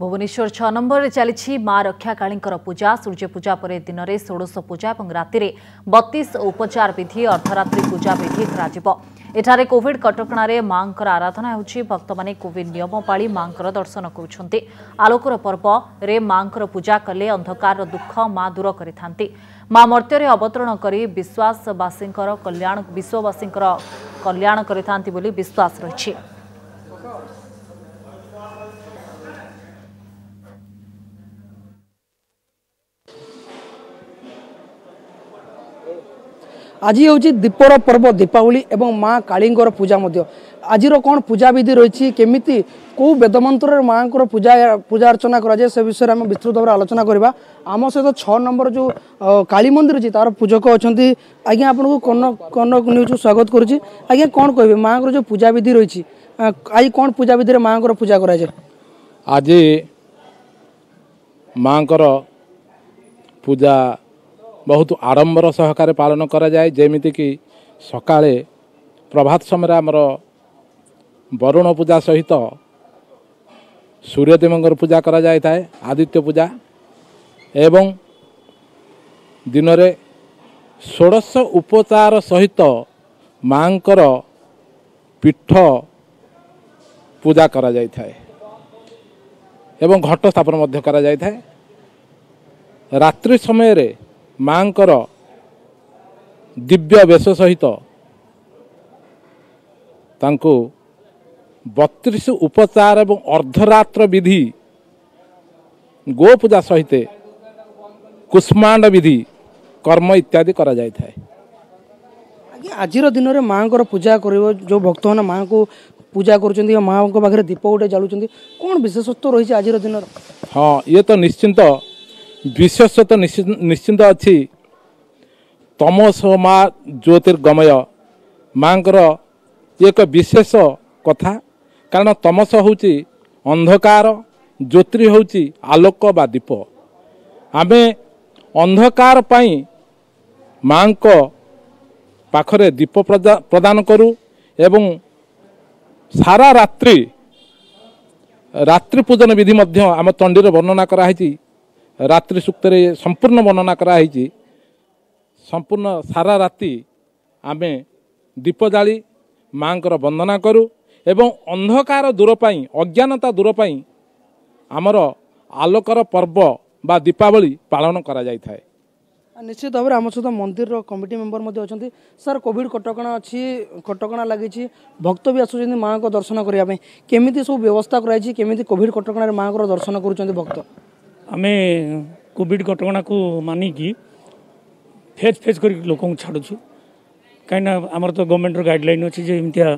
ଭୁବନେଶ୍ୱର ଛଅ ନମ୍ବରରେ ଚାଲିଛି ମା ରକ୍ଷାକାଳୀଙ୍କର ପୂଜା। ସୂର୍ଯ୍ୟ ପୂଜା ପରେ ଦିନରେ ଷୋଡ଼ଶ ପୂଜା ଏବଂ ରାତିରେ ବତିଶ ଉପଚାର ବିଧି ଅର୍ଦ୍ଧରାତ୍ରି ପୂଜା ବିଧି କରାଯିବ। ଏଠାରେ କୋଭିଡ୍ କଟକଣାରେ ମାଙ୍କର ଆରାଧନା ହେଉଛି। ଭକ୍ତମାନେ କୋଭିଡ୍ ନିୟମ ପାଳି ମାଙ୍କର ଦର୍ଶନ କରୁଛନ୍ତି। ଆଲୋକର ପର୍ବରେ ମାଙ୍କର ପୂଜା କଲେ ଅନ୍ଧକାରର ଦୁଃଖ ମା ଦୂର କରିଥାନ୍ତି। ମା ମର୍ତ୍ତ୍ୟରେ ଅବତରଣ କରି ବିଶ୍ୱାସବାସୀଙ୍କର କଲ୍ୟାଣ ବିଶ୍ୱବାସୀଙ୍କର କଲ୍ୟାଣ କରିଥାନ୍ତି ବୋଲି ବିଶ୍ୱାସ ରହିଛି। ଆଜି ହେଉଛି ଦୀପର ପର୍ବ ଦୀପାବଳି ଏବଂ ମା କାଳୀଙ୍କର ପୂଜା ମଧ୍ୟ। ଆଜିର କ'ଣ ପୂଜାବିଧି ରହିଛି କେମିତି କେଉଁ ବେଦମନ୍ତ୍ରରେ ମାଆଙ୍କର ପୂଜା ପୂଜା ଅର୍ଚ୍ଚନା କରାଯାଏ ସେ ବିଷୟରେ ଆମେ ବିସ୍ତୃତ ଭାବରେ ଆଲୋଚନା କରିବା। ଆମ ସହିତ ଛଅ ନମ୍ବର ଯେଉଁ କାଳୀ ମନ୍ଦିର ଅଛି ତାର ପୂଜକ ଅଛନ୍ତି। ଆଜ୍ଞା ଆପଣଙ୍କୁ କନକ କନକ ନ୍ୟୁଜ୍କୁ ସ୍ୱାଗତ କରୁଛି। ଆଜ୍ଞା କ'ଣ କହିବେ? ମାଆଙ୍କର ଯେଉଁ ପୂଜାବିଧି ରହିଛି ଆଜି କ'ଣ ପୂଜାବିଧିରେ ମାଆଙ୍କର ପୂଜା କରାଯାଏ? ଆଜି ମାଙ୍କର ପୂଜା ବହୁତ ଆଡ଼ମ୍ବର ସହକାରେ ପାଳନ କରାଯାଏ। ଯେମିତିକି ସକାଳେ ପ୍ରଭାତ ସମୟରେ ଆମର ବରୁଣ ପୂଜା ସହିତ ସୂର୍ଯ୍ୟଦେବଙ୍କର ପୂଜା କରାଯାଇଥାଏ ଆଦିତ୍ୟ ପୂଜା। ଏବଂ ଦିନରେ ଷୋଡ଼ଶ ଉପଚାର ସହିତ ମାଙ୍କର ପୀଠ ପୂଜା କରାଯାଇଥାଏ ଏବଂ ଘଟ ସ୍ଥାପନ ମଧ୍ୟ କରାଯାଇଥାଏ। ରାତ୍ରି ସମୟରେ ମାଙ୍କର ଦିବ୍ୟ ବେଶ ସହିତ ତାଙ୍କୁ ବତିଶ ଉପଚାର ଏବଂ ଅର୍ଦ୍ଧରାତ୍ର ବିଧି ଗୋ ପୂଜା ସହିତ କୁଷ୍ମାଣ୍ଡ ବିଧି କର୍ମ ଇତ୍ୟାଦି କରାଯାଇଥାଏ ଆଜ୍ଞା ଆଜିର ଦିନରେ ମାଆଙ୍କର ପୂଜା କରିବ ଯେଉଁ ଭକ୍ତମାନେ ମାଆଙ୍କୁ ପୂଜା କରୁଛନ୍ତି ବା ମାଆଙ୍କ ପାଖରେ ଦୀପ ଗୋଟେ ଜାଳୁଛନ୍ତି କ'ଣ ବିଶେଷତ୍ୱ ରହିଛି ଆଜିର ଦିନର? ହଁ ଇଏ ତ ନିଶ୍ଚିନ୍ତ ବିଶେଷତ୍ୱ ନିଶ୍ଚିନ୍ତ ଅଛି। ତମସ ମା ଜ୍ୟୋତିର୍ଗମୟ। ମାଙ୍କର ଏକ ବିଶେଷ କଥା। କାରଣ ତମସ ହେଉଛି ଅନ୍ଧକାର ଜ୍ୟୋତି ହେଉଛି ଆଲୋକ ବା ଦୀପ। ଆମେ ଅନ୍ଧକାର ପାଇଁ ମାଙ୍କ ପାଖରେ ଦୀପ ପ୍ରଦାନ କରୁ ଏବଂ ସାରା ରାତ୍ରି ରାତ୍ରି ପୂଜନ ବିଧି ମଧ୍ୟ ଆମ ତଣ୍ଡିରେ ବର୍ଣ୍ଣନା କରାହେଇଛି। ରାତ୍ରି ସୂକ୍ତରେ ସମ୍ପୂର୍ଣ୍ଣ ବର୍ଣ୍ଣନା କରାହେଇଛି। ସମ୍ପୂର୍ଣ୍ଣ ସାରା ରାତି ଆମେ ଦୀପ ଜାଳି ମାଙ୍କର ବନ୍ଦନା କରୁ ଏବଂ ଅନ୍ଧକାର ଦୂର ପାଇଁ ଅଜ୍ଞାନତା ଦୂର ପାଇଁ ଆମର ଆଲୋକର ପର୍ବ ବା ଦୀପାବଳି ପାଳନ କରାଯାଇଥାଏ। ନିଶ୍ଚିତ ଭାବରେ ଆମ ସହିତ ମନ୍ଦିରର କମିଟି ମେମ୍ବର ମଧ୍ୟ ଅଛନ୍ତି। ସାର୍ କୋଭିଡ଼ କଟକଣା ଅଛି କଟକଣା ଲାଗିଛି। ଭକ୍ତ ବି ଆସୁଛନ୍ତି ମାଆଙ୍କ ଦର୍ଶନ କରିବା ପାଇଁ। କେମିତି ସବୁ ବ୍ୟବସ୍ଥା କରାଯାଇଛି କେମିତି କୋଭିଡ଼ କଟକଣାରେ ମାଆଙ୍କର ଦର୍ଶନ କରୁଛନ୍ତି ଭକ୍ତ? ଆମେ କୋଭିଡ଼ କଟକଣାକୁ ମାନିକି ଫେଜ୍ ଫେଜ୍ କରିକି ଲୋକଙ୍କୁ ଛାଡ଼ୁଛୁ କାହିଁକିନା ଆମର ତ ଗଭର୍ଣ୍ଣମେଣ୍ଟର ଗାଇଡ଼ଲାଇନ୍ ଅଛି ଯେ ଏମିତିଆ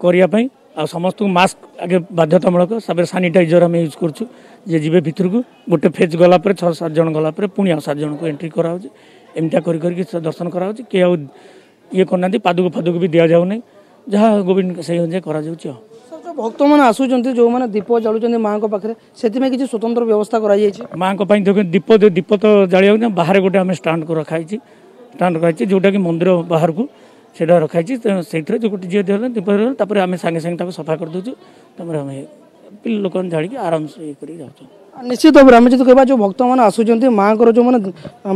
କରିବା ପାଇଁ ଆଉ ସମସ୍ତଙ୍କୁ ମାସ୍କ ଆଗେ ବାଧ୍ୟତାମୂଳକ ତାପରେ ସାନିଟାଇଜର ଆମେ ୟୁଜ୍ କରୁଛୁ ଯେ ଯିବେ ଭିତରକୁ ଗୋଟେ ଫେଜ୍ ଗଲା ପରେ ଛଅ ସାତ ଜଣ ଗଲା ପରେ ପୁଣି ଆଉ ସାତ ଜଣଙ୍କୁ ଏଣ୍ଟ୍ରି କରାହେଉଛି ଏମିତିଆ କରି କରିକି ଦର୍ଶନ କରାହେଉଛି କେହି ଆଉ ଇଏ କରୁନାହାନ୍ତି ପାଦୁକ ଫାଦୁକ ବି ଦିଆଯାଉନାହିଁ ଯାହା ଗୋବିନ୍ଦ ସେଇ ଅନୁଯାୟୀ କରାଯାଉଛି ଆଉ ଭକ୍ତମାନେ ଆସୁଛନ୍ତି ଯେଉଁମାନେ ଦୀପ ଜାଳୁଛନ୍ତି ମାଆଙ୍କ ପାଖରେ ସେଥିପାଇଁ କିଛି ସ୍ୱତନ୍ତ୍ର ବ୍ୟବସ୍ଥା କରାଯାଇଛି। ମାଆଙ୍କ ପାଇଁ ଦୀପ ଦୀପ ତ ଜାଳିବାକୁ ବାହାରେ ଗୋଟେ ଆମେ ଷ୍ଟାଣ୍ଡକୁ ରଖାହେଇଛି। ଷ୍ଟାଣ୍ଡ ରଖାହେଇଛି ଯେଉଁଟାକି ମନ୍ଦିର ବାହାରକୁ ସେଇଟା ରଖାହେଇଛି। ସେଇଥିରେ ଯେଉଁ ଗୋଟେ ଝିଅ ଦେଲେ ଦୀପ ତାପରେ ଆମେ ସାଙ୍ଗେ ସାଙ୍ଗେ ତାକୁ ସଫା କରିଦେଉଛୁ। ତାପରେ ଆମେ ଲୋକମାନେ ଜାଳିକି ଆରାମସେ ଇଏ କରିକି ଯାଉଛୁ। ନିଶ୍ଚିତ ଭାବରେ ଆମେ ଯଦି କହିବା ଯେଉଁ ଭକ୍ତମାନେ ଆସୁଛନ୍ତି ମାଆଙ୍କର ଯେଉଁମାନେ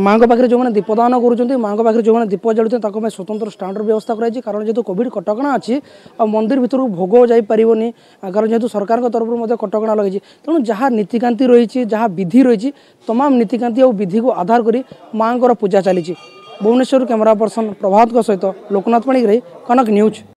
ମାଆଙ୍କ ପାଖରେ ଯେଉଁମାନେ ଦୀପଦାନ କରୁଛନ୍ତି ମାଆଙ୍କ ପାଖରେ ଯେଉଁମାନେ ଦୀପ ଜାଳୁଛନ୍ତି ତାଙ୍କ ପାଇଁ ସ୍ୱତନ୍ତ୍ର ଷ୍ଟାଣ୍ଡର ବ୍ୟବସ୍ଥା କରାଯାଇଛି କାରଣ ଯେହେତୁ କୋଭିଡ଼ କଟକଣା ଅଛି ଆଉ ମନ୍ଦିର ଭିତରକୁ ଭୋଗ ଯାଇପାରିବନି କାରଣ ଯେହେତୁ ସରକାରଙ୍କ ତରଫରୁ ମଧ୍ୟ କଟକଣା ଲଗାଇଛି ତେଣୁ ଯାହା ନୀତିକାନ୍ତି ରହିଛି ଯାହା ବିଧି ରହିଛି ତମାମ ନୀତିକାନ୍ତି ଆଉ ବିଧିକୁ ଆଧାର କରି ମାଆଙ୍କର ପୂଜା ଚାଲିଛି ଭୁବନେଶ୍ୱର କ୍ୟାମେରା ପର୍ସନ ପ୍ରଭାତଙ୍କ ସହିତ ଲୋକନାଥ ପାଣିଗ୍ରାହୀ କନକ ନ୍ୟୁଜ୍।